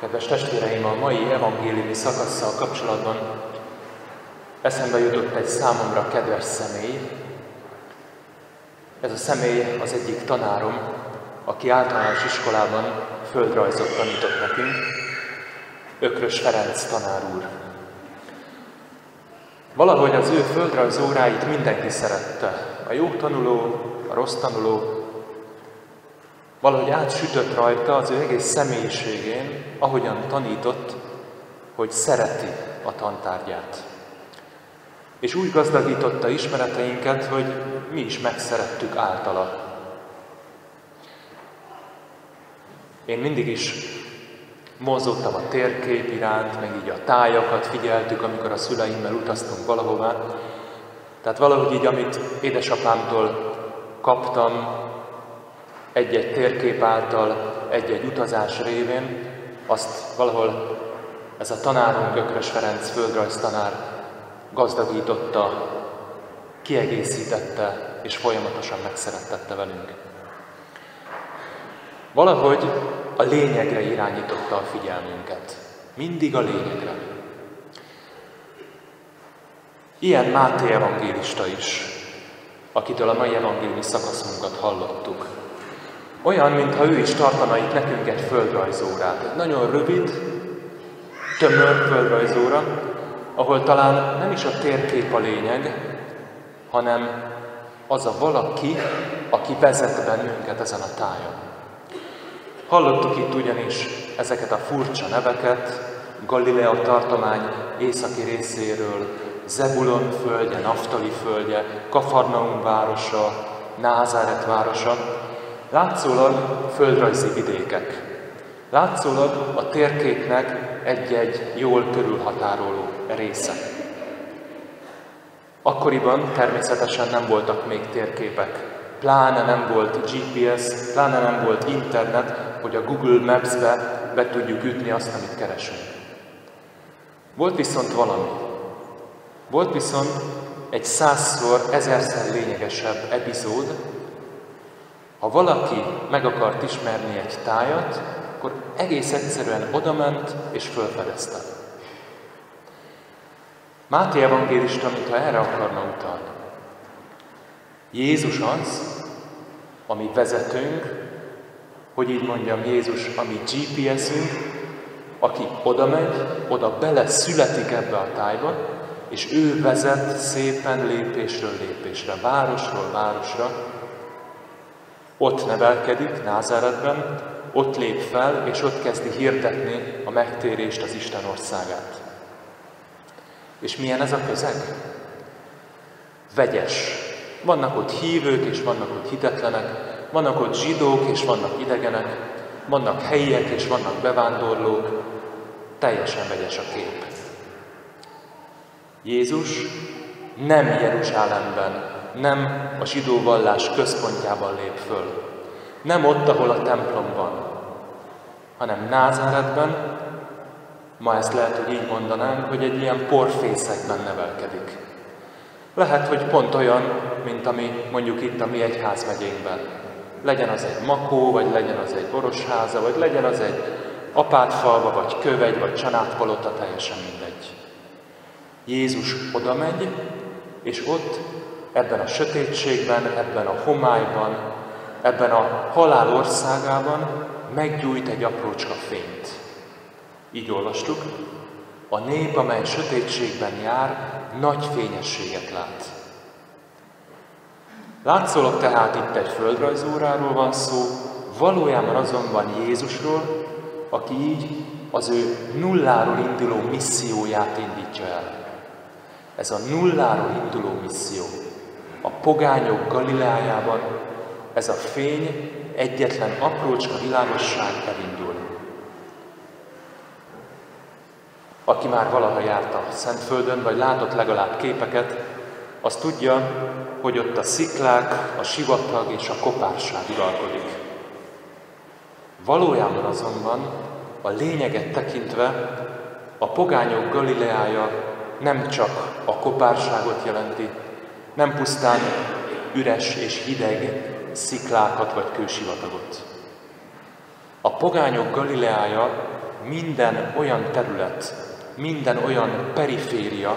Kedves testvéreim, a mai evangéliumi szakasszal kapcsolatban eszembe jutott egy számomra kedves személy. Ez a személy az egyik tanárom, aki általános iskolában földrajzot tanított nekünk, Ökrös Ferenc tanár úr. Valahogy az ő földrajz óráit mindenki szerette. A jó tanuló, a rossz tanuló, valahogy átsütött rajta az ő egész személyiségén, ahogyan tanított, hogy szereti a tantárgyát. És úgy gazdagította ismereteinket, hogy mi is megszerettük általa. Én mindig is mozottam a térkép iránt, meg így a tájakat figyeltük, amikor a szüleimmel utaztunk valahová. Tehát valahogy így, amit édesapámtól kaptam, egy-egy térkép által, egy-egy utazás révén, azt valahol ez a tanárunk, Gökrös Ferenc földrajztanár gazdagította, kiegészítette és folyamatosan megszerettette velünk. Valahogy a lényegre irányította a figyelmünket. Mindig a lényegre. Ilyen Máté evangélista is, akitől a mai evangéliumi szakaszunkat hallottuk. Olyan, mintha ő is tartana itt nekünk egy földrajzórát. Egy nagyon rövid, tömör földrajzóra, ahol talán nem is a térkép a lényeg, hanem az a valaki, aki vezet bennünket ezen a tájon. Hallottuk itt ugyanis ezeket a furcsa neveket, Galilea tartomány északi részéről, Zebulon földje, Naftali földje, Kafarnaum városa, Názáret városa, Látszólag földrajzi vidékek. Látszólag a térképnek egy-egy jól körülhatároló része. Akkoriban természetesen nem voltak még térképek. Pláne nem volt GPS, pláne nem volt internet, hogy a Google Maps-be be tudjuk ütni azt, amit keresünk. Volt viszont valami. Volt viszont egy százszor, ezerszer lényegesebb epizód, ha valaki meg akart ismerni egy tájat, akkor egész egyszerűen odament és fölfedezte. Máté evangélista, mintha erre akarna utalni. Jézus az, ami vezetőnk, hogy így mondjam, Jézus, ami GPS-ünk, aki oda megy, oda bele születik ebbe a tájba, és ő vezet szépen lépésről lépésre, városról városra, ott nevelkedik, Názáretben, ott lép fel, és ott kezdi hirdetni a megtérést, az Isten országát. És milyen ez a közeg? Vegyes. Vannak ott hívők, és vannak ott hitetlenek, vannak ott zsidók, és vannak idegenek, vannak helyiek, és vannak bevándorlók, teljesen vegyes a kép. Jézus nem Jeruzsálemben nem a zsidó vallás központjában lép föl. Nem ott, ahol a templom van, hanem Názáretben, ma ezt lehet, hogy így mondanánk, hogy egy ilyen porfészekben nevelkedik. Lehet, hogy pont olyan, mint ami mondjuk itt a mi egyházmegyénkben. Legyen az egy makó, vagy legyen az egy borosháza, vagy legyen az egy apátfalva, vagy kövegy, vagy csanádpalota, teljesen mindegy. Jézus oda megy, és ott ebben a sötétségben, ebben a homályban, ebben a halál országában meggyújt egy aprócska fényt. Így olvastuk, a nép, amely sötétségben jár, nagy fényességet lát. Látszólag tehát itt egy földrajzóráról van szó, valójában azonban Jézusról, aki így az ő nulláról induló misszióját indítja el. Ez a nulláról induló misszió a pogányok Galileájában ez a fény, egyetlen aprócska világosság elindul. Aki már valaha járt a Szentföldön, vagy látott legalább képeket, az tudja, hogy ott a sziklák, a sivatag és a kopárság uralkodik. Valójában azonban a lényeget tekintve a pogányok Galileája nem csak a kopárságot jelenti, nem pusztán üres és hideg sziklákat vagy kősivatagot. A pogányok Galileája minden olyan terület, minden olyan periféria,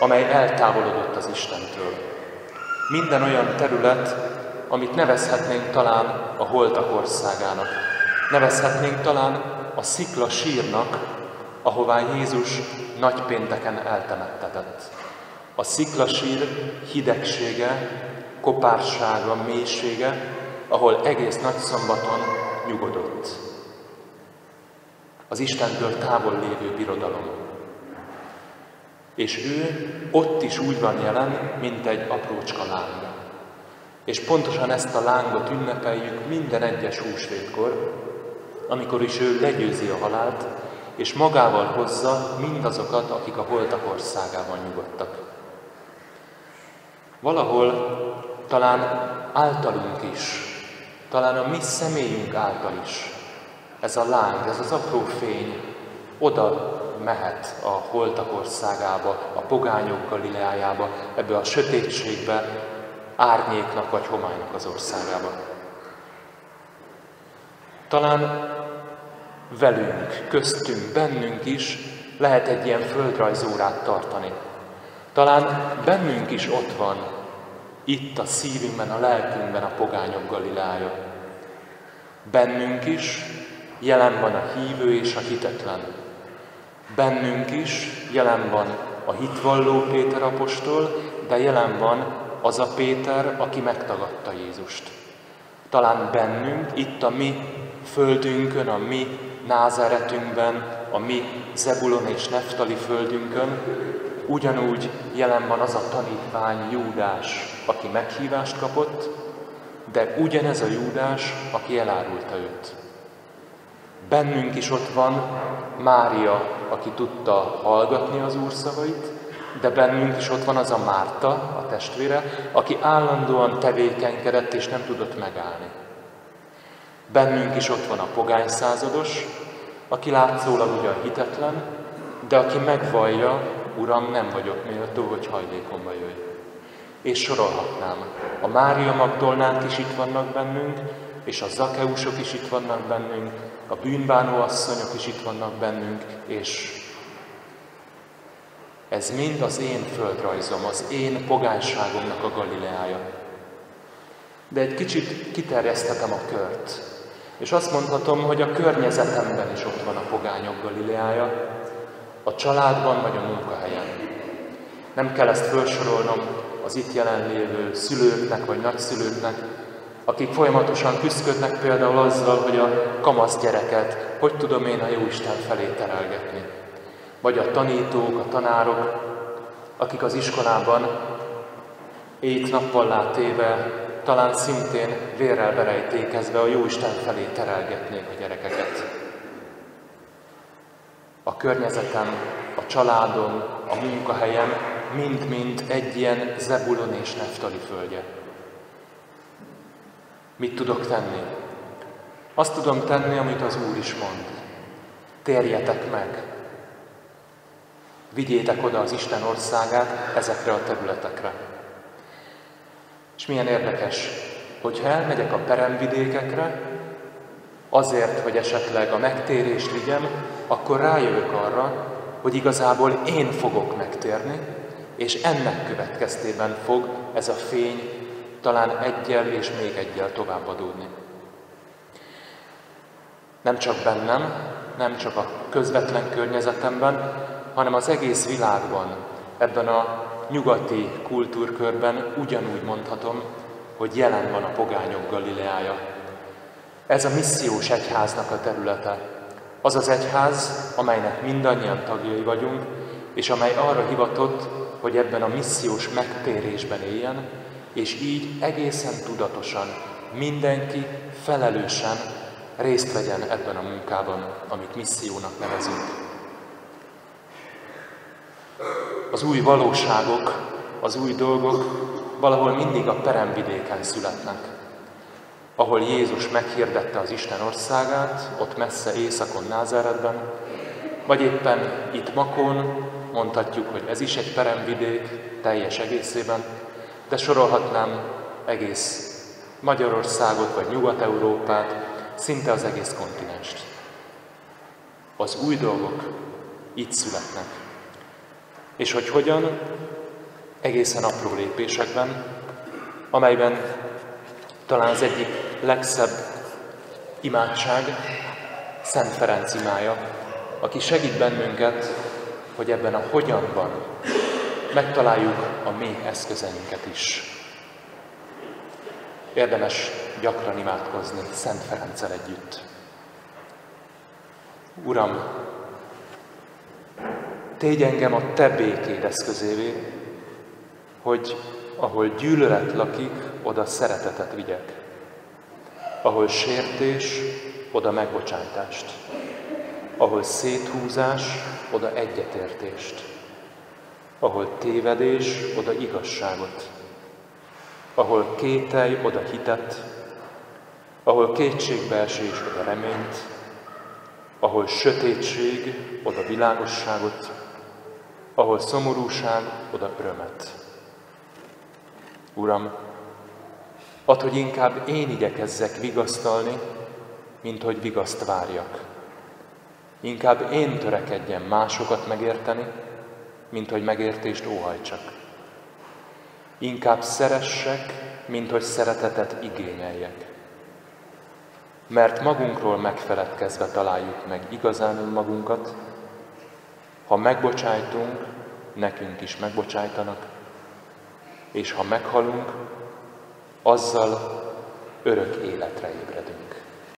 amely eltávolodott az Istentől. Minden olyan terület, amit nevezhetnénk talán a holtak országának. Nevezhetnénk talán a szikla sírnak, ahová Jézus nagypénteken eltemettetett. A sziklasír hidegsége, kopársága, mélysége, ahol egész nagy szombaton nyugodott. Az Istentől távol lévő birodalom. És ő ott is úgy van jelen, mint egy aprócska láng. És pontosan ezt a lángot ünnepeljük minden egyes húsvétkor, amikor is ő legyőzi a halált, és magával hozza mindazokat, akik a holtak országában nyugodtak. Valahol talán általunk is, talán a mi személyünk által is ez a láng, ez az apró fény oda mehet a holtak országába, a pogányok Galileájába, ebbe a sötétségbe, árnyéknak vagy homálynak az országába. Talán velünk, köztünk, bennünk is lehet egy ilyen földrajzórát tartani. Talán bennünk is ott van, itt a szívünkben, a lelkünkben a pogányok Galileája. Bennünk is jelen van a hívő és a hitetlen. Bennünk is jelen van a hitvalló Péter apostol, de jelen van az a Péter, aki megtagadta Jézust. Talán bennünk, itt a mi földünkön, a mi Názáretünkben, a mi Zebulon és Neftali földünkön, ugyanúgy jelen van az a tanítvány Júdás, aki meghívást kapott, de ugyanez a Júdás, aki elárulta őt. Bennünk is ott van Mária, aki tudta hallgatni az Úr szavait, de bennünk is ott van az a Márta, a testvére, aki állandóan tevékenykedett és nem tudott megállni. Bennünk is ott van a pogány százados, aki látszólag ugyan hitetlen, de aki megvallja, Uram, nem vagyok méltó, hogy hajlékomba jöjj. És sorolhatnám. A Mária Magdolnák is itt vannak bennünk, és a Zakeusok is itt vannak bennünk, a bűnbánó asszonyok is itt vannak bennünk, és ez mind az én földrajzom, az én pogányságomnak a Galileája. De egy kicsit kiterjeszthetem a kört, és azt mondhatom, hogy a környezetemben is ott van a pogányok Galileája, a családban vagy a munkahelyen. Nem kell ezt felsorolnom az itt jelenlévő szülőknek vagy nagyszülőknek, akik folyamatosan küzdködnek például azzal, hogy a kamasz gyereket hogy tudom én a Jóisten felé terelgetni. Vagy a tanítók, a tanárok, akik az iskolában ét nappal téve talán szintén vérrel berejtékezve a Jóisten felé terelgetnék a gyerekeket. A környezetem, a családom, a munkahelyem mind-mind egy ilyen Zebulon és Neftali földje. Mit tudok tenni? Azt tudom tenni, amit az Úr is mond. Térjetek meg. Vigyétek oda az Isten országát ezekre a területekre. És milyen érdekes, hogyha elmegyek a peremvidékekre, azért, hogy esetleg a megtérést vigyem, akkor rájövök arra, hogy igazából én fogok megtérni, és ennek következtében fog ez a fény talán egyel és még egyel továbbadódni. Nem csak bennem, nem csak a közvetlen környezetemben, hanem az egész világban, ebben a nyugati kultúrkörben ugyanúgy mondhatom, hogy jelen van a pogányok Galileája. Ez a missziós egyháznak a területe. Az az egyház, amelynek mindannyian tagjai vagyunk, és amely arra hivatott, hogy ebben a missziós megtérésben éljen, és így egészen tudatosan mindenki felelősen részt vegyen ebben a munkában, amit missziónak nevezünk. Az új valóságok, az új dolgok valahol mindig a peremvidéken születnek, ahol Jézus meghirdette az Isten országát, ott messze északon Názáretben, vagy éppen itt Makón, mondhatjuk, hogy ez is egy peremvidék teljes egészében, de sorolhatnám egész Magyarországot vagy Nyugat-Európát, szinte az egész kontinenst. Az új dolgok itt születnek. És hogy hogyan? Egészen apró lépésekben, amelyben talán az egyik legszebb imádság Szent Ferenc imája, aki segít bennünket, hogy ebben a hogyanban megtaláljuk a mi eszközeinket is. Érdemes gyakran imádkozni Szent Ferenccel együtt. Uram, tégy engem a Te békéd eszközévé, hogy ahol gyűlölet lakik, oda szeretetet vigyek. Ahol sértés, oda megbocsájtást. Ahol széthúzás, oda egyetértést. Ahol tévedés, oda igazságot. Ahol kételj, oda hitet. Ahol kétségbeesés, oda reményt. Ahol sötétség, oda világosságot. Ahol szomorúság, oda örömet. Uram, add, hogy inkább én igyekezzek vigasztalni, mint hogy vigaszt várjak. Inkább én törekedjem másokat megérteni, mint hogy megértést óhajtsak. Inkább szeressek, mint hogy szeretetet igényeljek. Mert magunkról megfeledkezve találjuk meg igazán magunkat, ha megbocsájtunk, nekünk is megbocsájtanak, és ha meghalunk, azzal örök életre ébredünk.